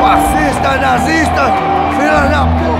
fascista, nazista, filha da puta.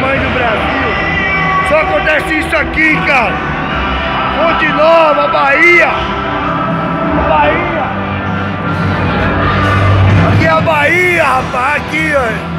Mãe do Brasil. Só acontece isso aqui, cara. Fonte Nova, Bahia. Bahia. Aqui é a Bahia, rapaz. Aqui, ó.